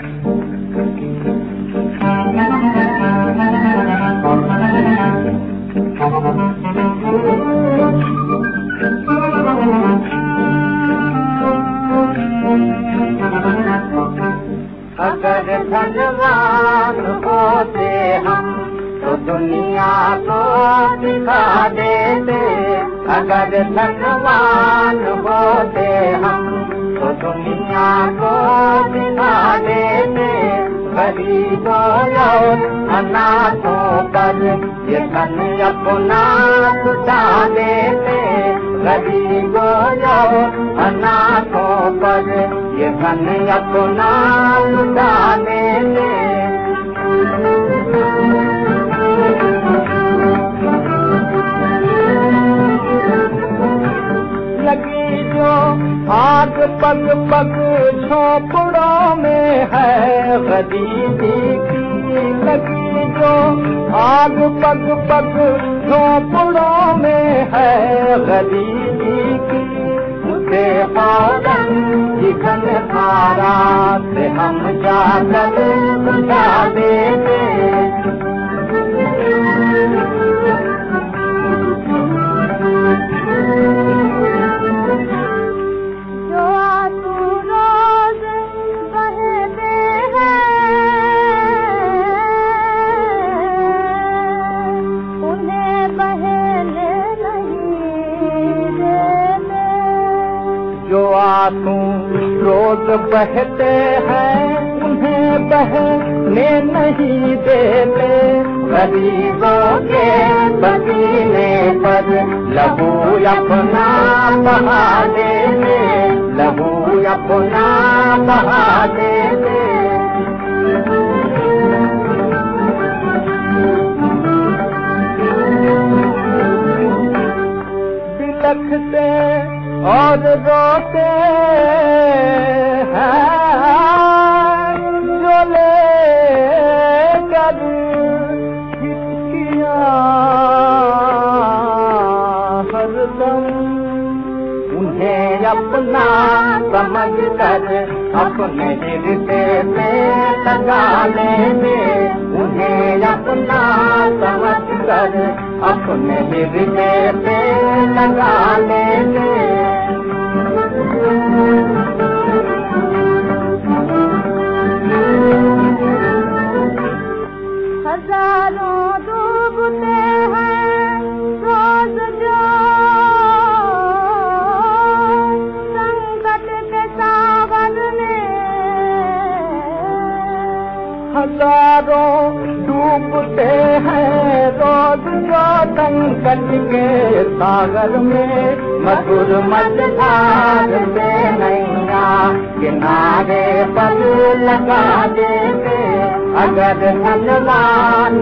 दुनिया अगर धनवान होते हम तो दुनिया को दिखा देते पर ये धन अपना देते गरीबों और अनाथों पर ये धन अपना पग पग झोपड़ों में है गरीबी की लगी जो आग पग पग झोपड़ों में है गरीबी की। उसे फौरन चिकन खारा से हम जाकर बुझा जो आंसू रोज बहते हैं उन्हें बहने नहीं देते। गरीबों के पसीने पर लहू अपना बहा देते लहू अपना बहा देते बिलखते और रोते हैं जो ले कर चिट्ठियाँ हरदम उन्हें अपना समझ कर अपने हृदय में। समझ कर अपने हृदय में लगा लेने हजारों डूबते हैं रोज जो संकट के सागर में। मधुर मझधार में नैया किनारे पर लगा देते। अगर धनवान